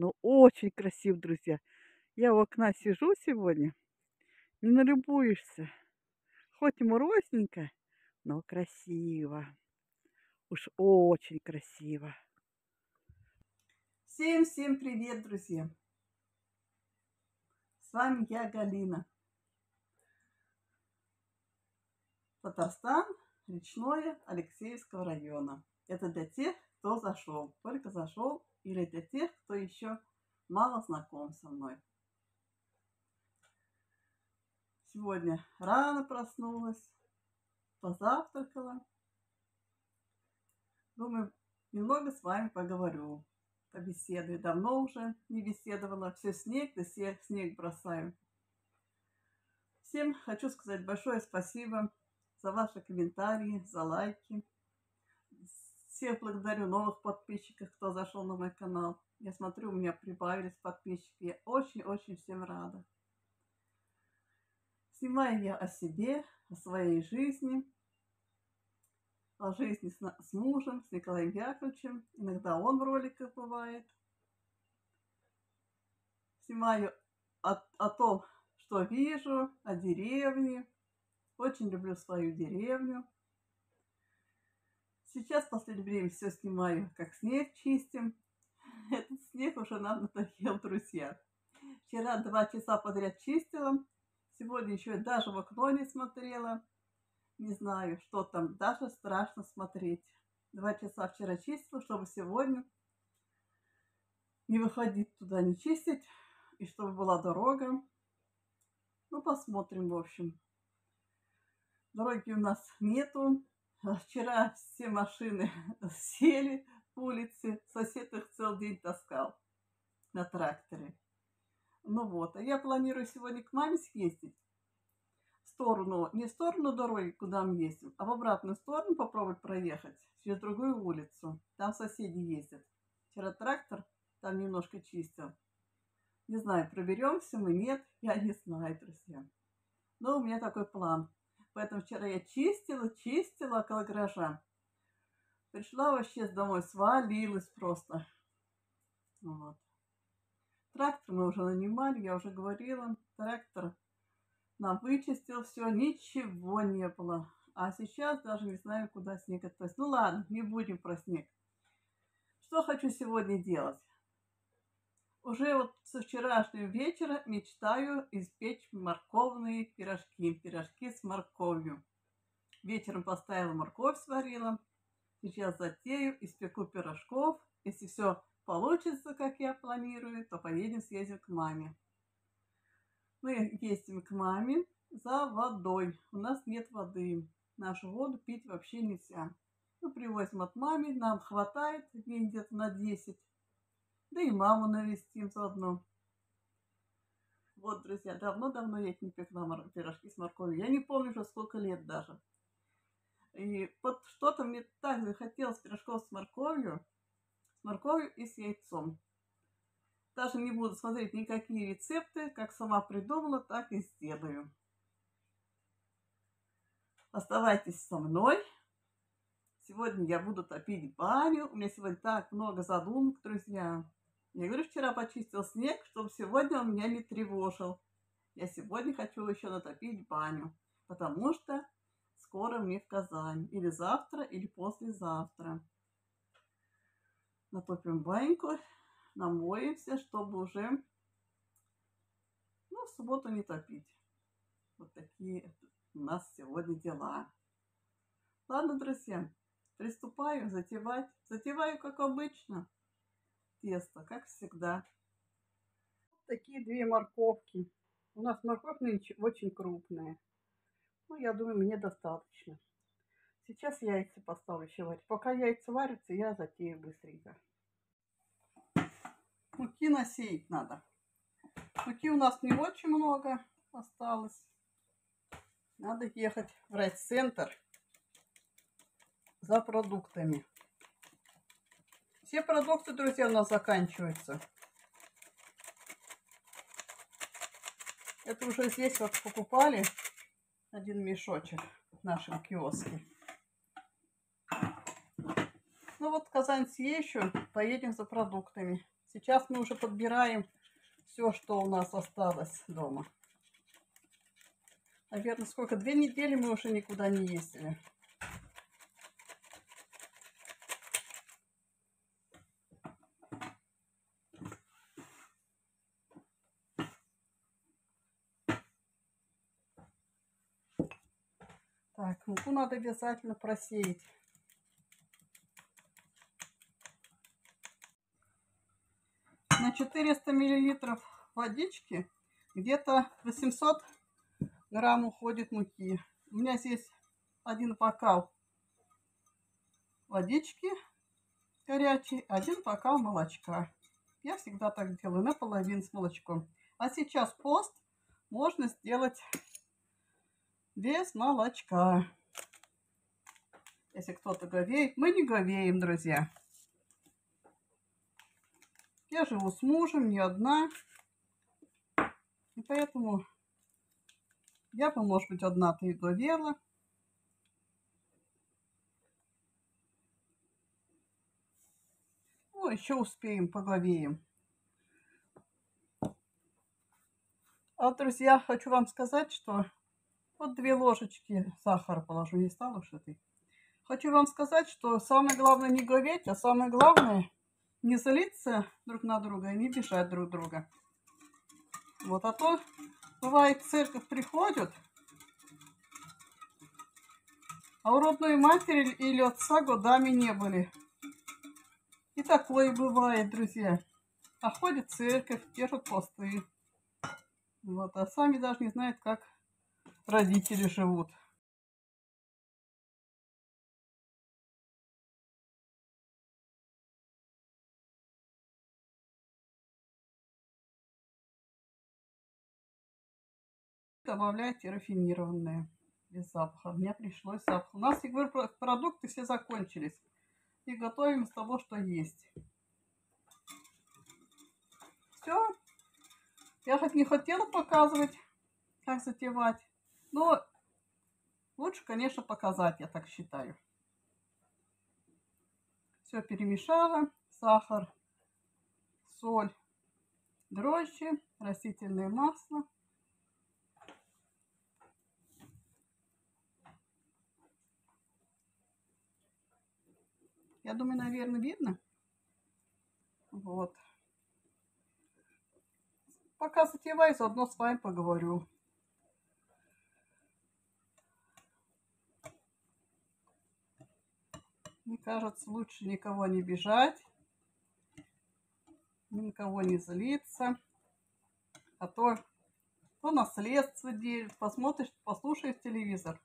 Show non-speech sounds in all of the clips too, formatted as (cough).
но очень красив, друзья. Я у окна сижу сегодня, не налюбуешься. Хоть и морозненько, но красиво. Уж очень красиво. Всем-всем привет, друзья! С вами я, Галина. Татарстан, речное Алексеевского района. Это для тех, кто зашел, только зашел, или для тех, кто еще мало знаком со мной. Сегодня рано проснулась, позавтракала. Думаю, немного с вами поговорю, побеседую. Давно уже не беседовала. Все снег, да все снег бросаю. Всем хочу сказать большое спасибо за ваши комментарии, за лайки. Всех благодарю новых подписчиков, кто зашел на мой канал. Я смотрю, у меня прибавились подписчики. Я очень-очень всем рада. Снимаю я о себе, о своей жизни, о жизни с, с мужем, с Николаем Яковлевичем. Иногда он в роликах бывает. Снимаю о, о том, что вижу, о деревне, очень люблю свою деревню. Сейчас в последнее время все снимаю, как снег чистим. (laughs) Этот снег уже нам надоел, друзья. Вчера два часа подряд чистила. Сегодня еще даже в окно не смотрела. Не знаю, что там. Даже страшно смотреть. Два часа вчера чистила, чтобы сегодня не выходить туда, не чистить. И чтобы была дорога. Ну, посмотрим, в общем. Дороги у нас нету. А вчера все машины (laughs) сели по улице. Сосед их целый день таскал на тракторе. Ну вот, а я планирую сегодня к маме съездить. В сторону, не в сторону дороги, куда мы ездим, а в обратную сторону попробовать проехать через другую улицу. Там соседи ездят. Вчера трактор там немножко чистил. Не знаю, проберемся мы, нет, я не знаю, друзья. Но у меня такой план. Поэтому вчера я чистила, чистила около гаража. Пришла вообще домой, свалилась просто. Вот. Трактор мы уже нанимали, я уже говорила. Трактор нам вычистил все, ничего не было. А сейчас даже не знаю, куда снег отвезти. Ну ладно, не будем про снег. Что хочу сегодня делать? Уже вот со вчерашнего вечера мечтаю испечь морковные пирожки. Пирожки с морковью. Вечером поставила морковь, сварила. Сейчас затею, испеку пирожков. Если все получится, как я планирую, то поедем, съездим к маме. Мы ездим к маме за водой. У нас нет воды. Нашу воду пить вообще нельзя. Мы привозим от мамы, нам хватает дней где-то на 10 да и маму навестим заодно. Вот, друзья, давно-давно я не пекла пирожки с морковью. Я не помню уже сколько лет даже. И вот что-то мне так захотелось пирожков с морковью, с морковью и с яйцом. Даже не буду смотреть никакие рецепты, как сама придумала, так и сделаю. Оставайтесь со мной. Сегодня я буду топить баню. У меня сегодня так много задумок, друзья. Я говорю, вчера почистил снег, чтобы сегодня он меня не тревожил. Я сегодня хочу еще натопить баню, потому что скоро мне в Казань. Или завтра, или послезавтра. Натопим баньку, намоемся, чтобы уже ну, в субботу не топить. Вот такие у нас сегодня дела. Ладно, друзья, приступаю затевать. Затеваю, как обычно тесто, как всегда. Такие две морковки. У нас морковь нынче очень крупная. Ну, я думаю, мне достаточно. Сейчас яйца поставлю еще варить. Пока яйца варятся, я затею быстренько. Муки насеять надо. Муки у нас не очень много осталось. Надо ехать в райцентр за продуктами. Все продукты, друзья, у нас заканчиваются. Это уже здесь вот покупали один мешочек в нашем киоске. Ну вот Казань съезжу, поедем за продуктами. Сейчас мы уже подбираем все, что у нас осталось дома. Наверное, сколько? Две недели мы уже никуда не ездили. Так, муку надо обязательно просеять. На 400 миллилитров водички где-то 800 грамм уходит муки. У меня здесь один бокал водички горячей, один бокал молочка. Я всегда так делаю, наполовину с молочком. А сейчас пост можно сделать без молочка. Если кто-то говеет, мы не говеем, друзья. Я живу с мужем, не одна. И поэтому я бы, может быть, одна-то и говела. Ну, еще успеем, поговеем. А, друзья, хочу вам сказать, что вот две ложечки сахара положу, не стала уж этой. Хочу вам сказать, что самое главное не говеть, а самое главное не злиться друг на друга и не бежать друг друга. Вот, а то бывает церковь приходит, а у родной матери или отца годами не были. И такое бывает, друзья. А ходит церковь, держат посты. Вот, а сами даже не знают, как родители живут. Добавляйте рафинированные без запаха. Мне пришлось запах. У нас, я говорю, продукты все закончились. И готовим из того, что есть. Все. Я хоть не хотела показывать, как затевать. Но лучше, конечно, показать, я так считаю. Все перемешала. Сахар, соль, дрожжи, растительное масло. Я думаю, наверное, видно. Вот. Пока затеваю, заодно с вами поговорю. Мне кажется, лучше никого не бежать, никого не злиться. А то, то наследство делит, посмотришь, послушаешь телевизор.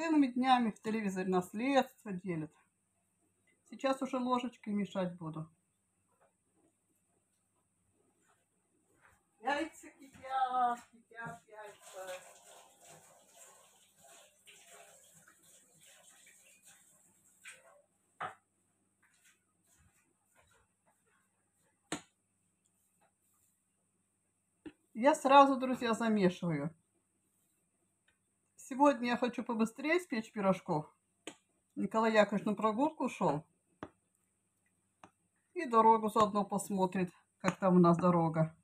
Целыми днями в телевизоре наследство делят. Сейчас уже ложечкой мешать буду. Яйца кипят, кипят яйца. Я сразу, друзья, замешиваю. Сегодня я хочу побыстрее спечь пирожков. Николай Яковлевич на прогулку ушел. И дорогу заодно посмотрит, как там у нас дорога.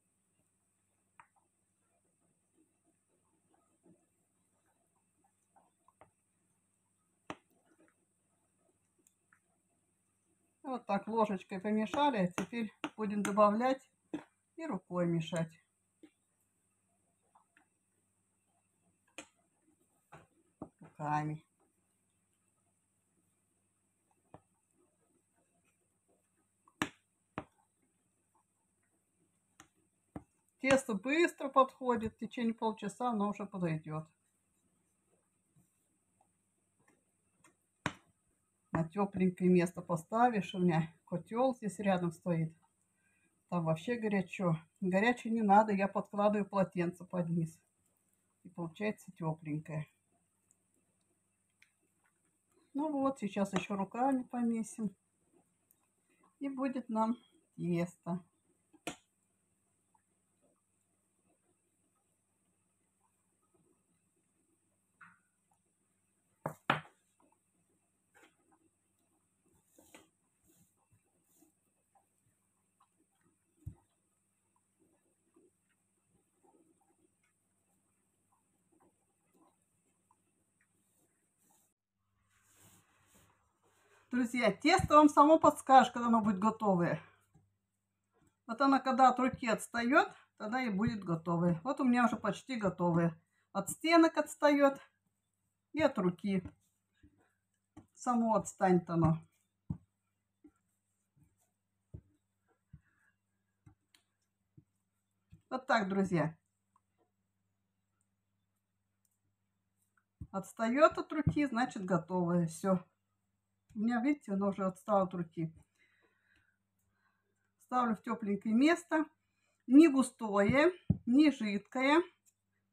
Вот так ложечкой помешали. Теперь будем добавлять и рукой мешать. Руками. Тесто быстро подходит, в течение полчаса оно уже подойдет. На тепленькое место поставишь, у меня котел здесь рядом стоит. Там вообще горячо. Горячее не надо, я подкладываю полотенце под низ. И получается тепленькое. Ну вот, сейчас еще руками помесим. И будет нам тесто. Друзья, тесто вам само подскажет, когда оно будет готовое. Вот она, когда от руки отстает, тогда и будет готовое. Вот у меня уже почти готовое. От стенок отстает и от руки. Само отстанет оно. Вот так, друзья. Отстает от руки, значит готовое. Все. У меня, видите, оно уже отстало от руки. Ставлю в тепленькое место. Не густое, не жидкое.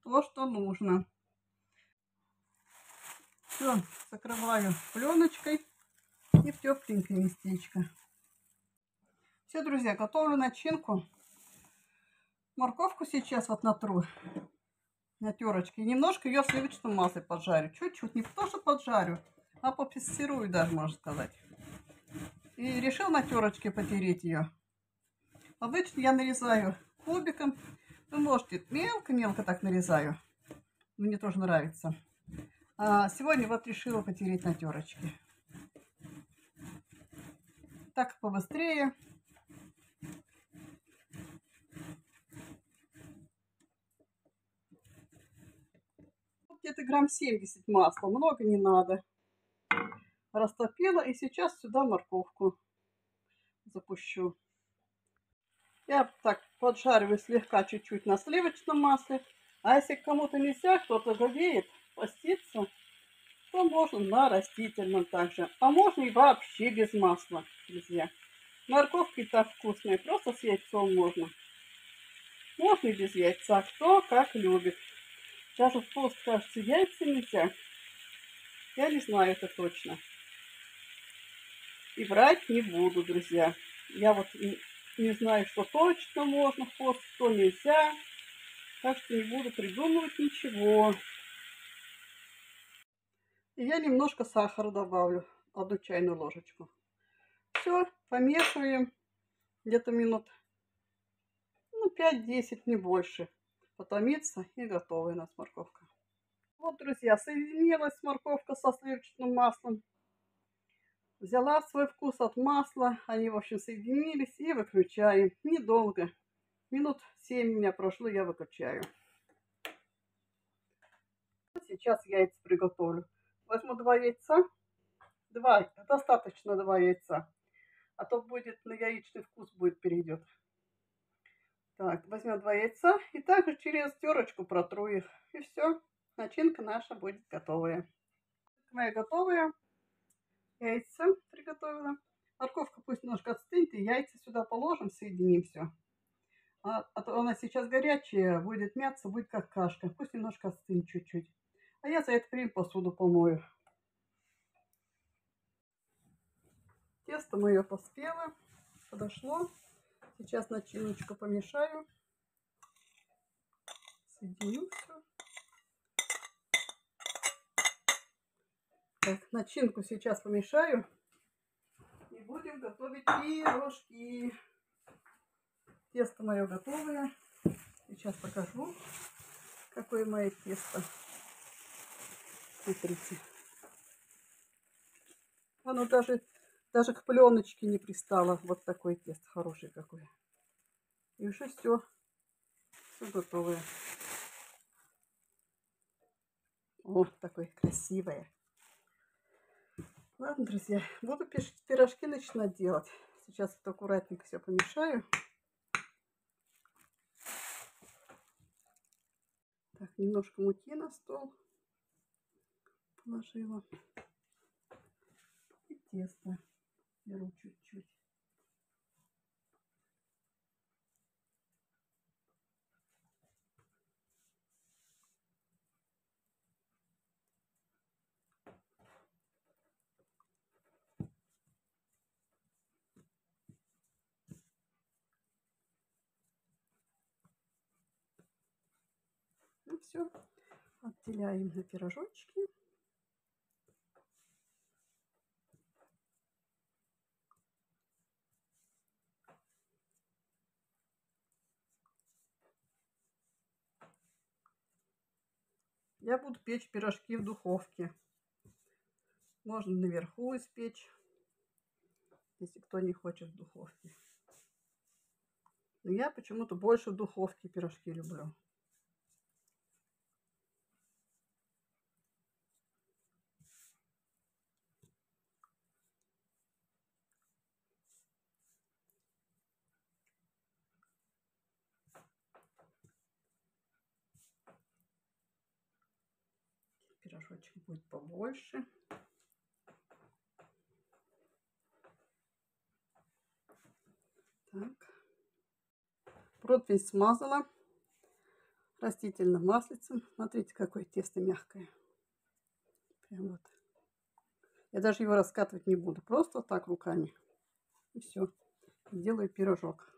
То, что нужно. Все, закрываю пленочкой и в тепленькое местечко. Все, друзья, готовлю начинку. Морковку сейчас вот натру на терочке. Немножко ее в сливочном масле поджарю. Чуть-чуть. Не то, что поджарю, а попессирую даже, можно сказать. И решил на терочке потереть ее. Обычно я нарезаю кубиком. Вы можете мелко-мелко так нарезаю. Мне тоже нравится. А сегодня вот решила потереть на терочке. Так побыстрее. где-то грамм 70 масла, много не надо. Растопила и сейчас сюда морковку запущу. Я так поджариваю слегка чуть-чуть на сливочном масле. А если кому-то нельзя, кто-то жалеет поститься, то можно на растительном также. А можно и вообще без масла, друзья. Морковки так вкусные, просто с яйцом можно. Можно и без яйца, кто как любит. Даже в пост, кажется, яйца нельзя. Я не знаю это точно. И врать не буду, друзья. Я вот не, знаю, что точно можно в пост, что нельзя. Так что не буду придумывать ничего. И я немножко сахара добавлю. Одну чайную ложечку. Все, помешиваем. Где-то минут ну, 5-10, не больше потомиться и готовая у нас морковка. Вот, друзья, соединилась морковка со сливочным маслом. Взяла свой вкус от масла, они, в общем, соединились и выключаем. Недолго, минут 7 у меня прошло, я выключаю. Сейчас яйца приготовлю. Возьму два яйца. Два, достаточно два яйца. А то будет на яичный вкус будет перейдет. Так, возьмем два яйца и также через терочку протру их. И все, начинка наша будет готовая. Моя готовая. Яйца приготовила. Морковка пусть немножко отстынет, и яйца сюда положим, соединим все. А, а то она сейчас горячая, будет мяться, будет как кашка. Пусть немножко остынет чуть-чуть. А я за это время посуду помою. Тесто мое поспело, подошло. Сейчас начиночку помешаю. Соединю все. Так, начинку сейчас помешаю. И будем готовить пирожки. Тесто мое готовое. Сейчас покажу, какое мое тесто. Смотрите. Оно даже даже к пленочке не пристало. Вот такой тест хороший какой. И уже все. Все готовое. О, такое красивое. Ладно, друзья, буду пирожки начинать делать. Сейчас вот аккуратненько все помешаю. Так, немножко муки на стол положила. И тесто беру чуть-чуть. Ну все, отделяем на пирожочки. Я буду печь пирожки в духовке. Можно наверху испечь. если кто не хочет в духовке. Но я почему-то больше в духовке пирожки люблю. Пирожочек будет побольше. Так. Противень смазала растительным маслицем. Смотрите, какое тесто мягкое. Прям вот. Я даже его раскатывать не буду. Просто так руками. И все. Делаю пирожок.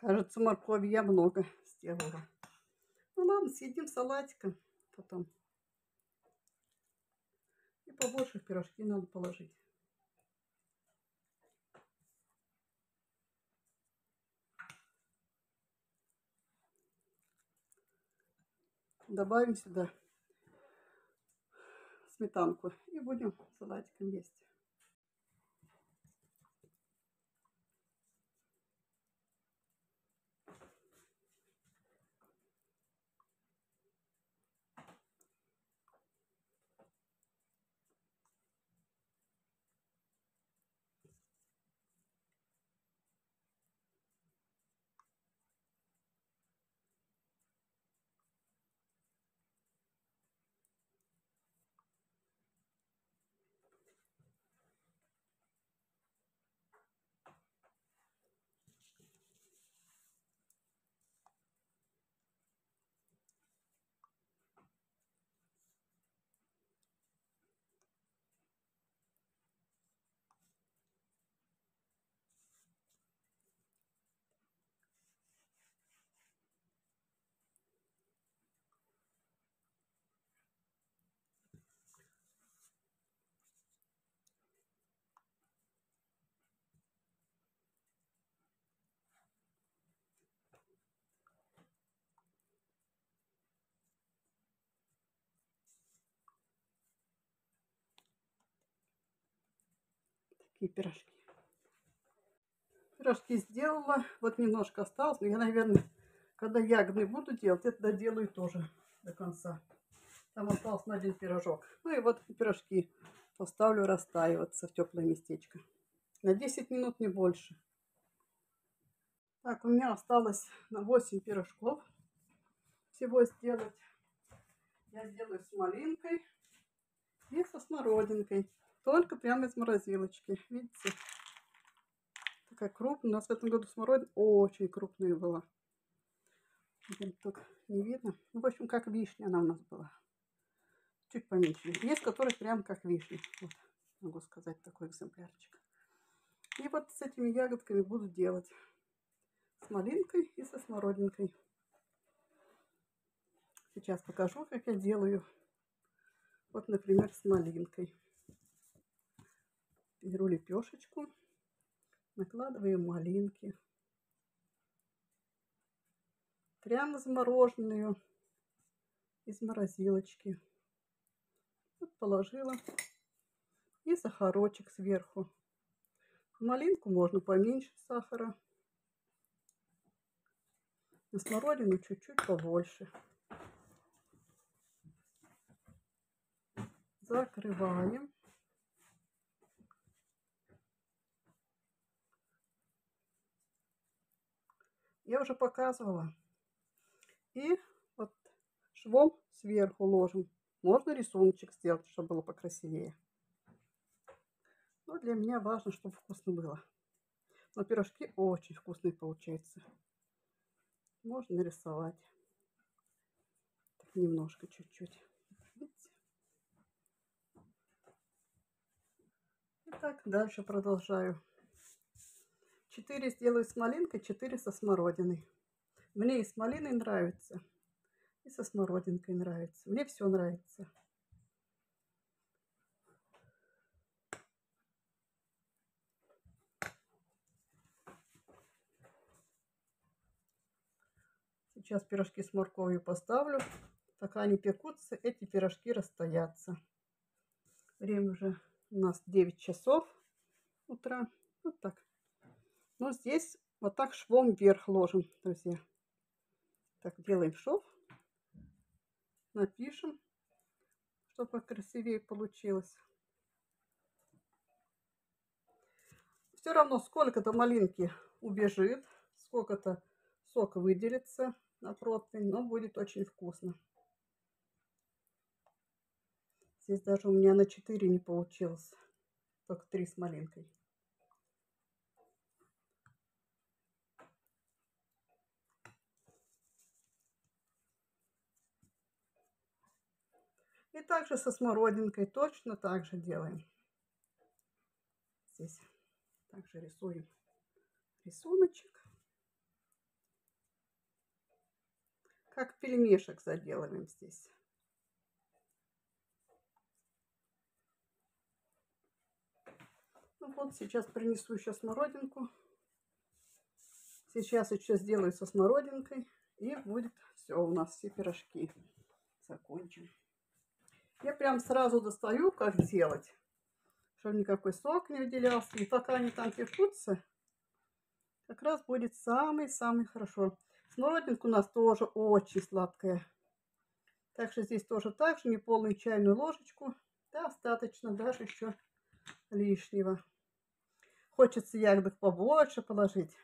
Кажется, моркови я много сделала. Ну ладно, съедим салатиком потом. И побольше пирожки надо положить. Добавим сюда сметанку и будем салатиком есть. Такие пирожки. Пирожки сделала, вот немножко осталось, но я, наверное, когда ягодные буду делать, это доделаю тоже до конца. Там остался на один пирожок. Ну и вот пирожки поставлю растаиваться в теплое местечко. На 10 минут, не больше. Так, у меня осталось на 8 пирожков всего сделать. Я сделаю с малинкой и со смородинкой. Только прямо из морозилочки. Видите? Такая крупная. У нас в этом году смородина очень крупная была. Только не видно. Ну, в общем, как вишня она у нас была. Чуть поменьше. Есть, которые прям как вишня. Вот, могу сказать, такой экземплярчик. И вот с этими ягодками буду делать. С малинкой и со смородинкой. Сейчас покажу, как я делаю. Вот, например, с малинкой беру лепешечку, накладываю малинки. Прямо замороженную из морозилочки. Вот положила. И сахарочек сверху. Малинку можно поменьше сахара. На смородину чуть-чуть побольше. Закрываем. Я уже показывала. И вот швом сверху ложим. Можно рисуночек сделать, чтобы было покрасивее. Но для меня важно, чтобы вкусно было. Но пирожки очень вкусные получаются. Можно нарисовать. Так, немножко, чуть-чуть. Итак, дальше продолжаю. 4 сделаю с малинкой, 4 со смородиной. Мне и с малиной нравится, и со смородинкой нравится. Мне все нравится. Сейчас пирожки с морковью поставлю. Пока они пекутся, эти пирожки расстоятся. Время уже у нас 9 часов утра. Вот так. Но здесь вот так швом вверх ложим, друзья. Так, делаем шов. Напишем, чтобы красивее получилось. Все равно сколько-то малинки убежит, сколько-то сока выделится на противень, но будет очень вкусно. Здесь даже у меня на 4 не получилось, только 3 с малинкой. И также со смородинкой точно так же делаем. Здесь также рисуем рисуночек. как пельмешек заделываем здесь. Ну вот, сейчас принесу еще смородинку. Сейчас еще сделаю со смородинкой. И будет все, у нас все пирожки закончим. Я прям сразу достаю, как делать, чтобы никакой сок не выделялся. И пока они там пекутся, как раз будет самый-самый хорошо. Смородинка у нас тоже очень сладкая. Так что здесь тоже так же, не полную чайную ложечку. Достаточно даже еще лишнего. Хочется ягодок побольше положить.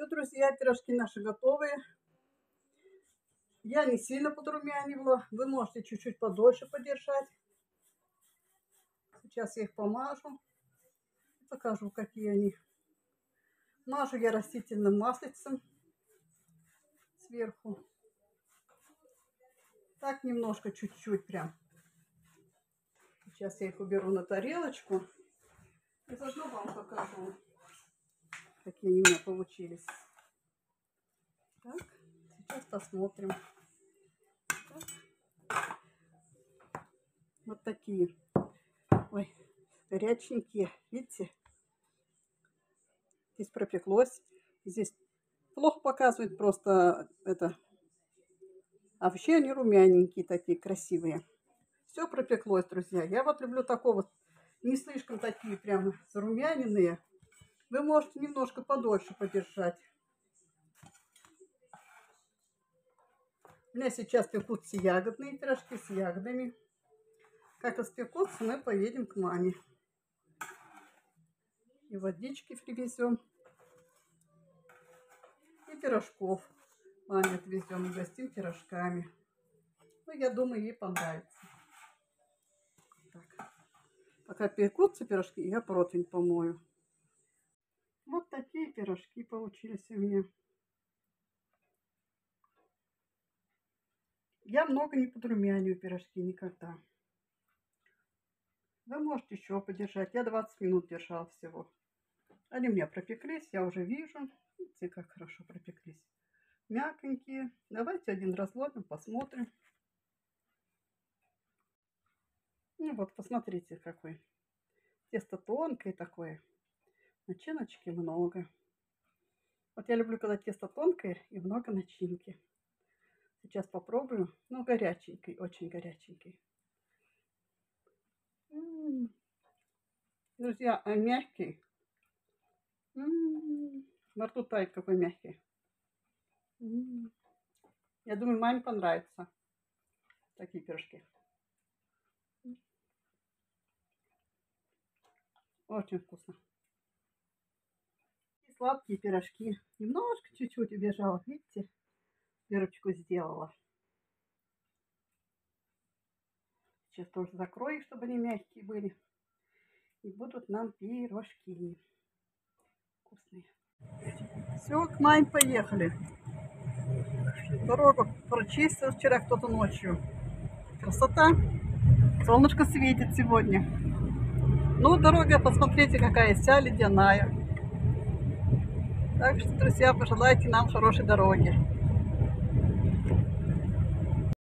Все, друзья, пирожки наши готовые. Я не сильно подрумянивала. Вы можете чуть-чуть подольше подержать. Сейчас я их помажу. Покажу, какие они. Мажу я растительным маслицем сверху. Так немножко, чуть-чуть прям. Сейчас я их уберу на тарелочку. И заодно вам покажу какие они у меня получились. Так, сейчас посмотрим. Так. Вот такие. Ой, горяченькие. Видите? Здесь пропеклось. Здесь плохо показывает просто это. А вообще они румяненькие такие, красивые. Все пропеклось, друзья. Я вот люблю такого, не слишком такие прям зарумяненные. Вы можете немножко подольше подержать. У меня сейчас пекутся ягодные пирожки с ягодами. Как испекутся, мы поедем к маме. И водички привезем. И пирожков маме отвезем и гостим пирожками. Ну, я думаю, ей понравится. Так. Пока пекутся пирожки, я противень помою. Вот такие пирожки получились у меня. Я много не подрумяниваю пирожки никогда. Вы можете еще подержать. Я 20 минут держал всего. Они у меня пропеклись, я уже вижу. Видите, как хорошо пропеклись. Мягенькие. Давайте один разломим, посмотрим. Ну вот, посмотрите, какой. Тесто тонкое такое. Начиночки много. Вот я люблю, когда тесто тонкое и много начинки. Сейчас попробую. Ну, горяченький, очень горяченький. М -м -м. Друзья, а мягкий. Во рту тает какой мягкий. Я думаю, маме понравится такие пирожки. Очень вкусно сладкие пирожки. Немножко чуть-чуть убежала, видите? Дырочку сделала. Сейчас тоже закрою, чтобы они мягкие были. И будут нам пирожки. Вкусные. Все, к маме поехали. Дорогу прочистил вчера кто-то ночью. Красота. Солнышко светит сегодня. Ну, дорога, посмотрите, какая вся ледяная. Так что, друзья, пожелайте нам хорошей дороги.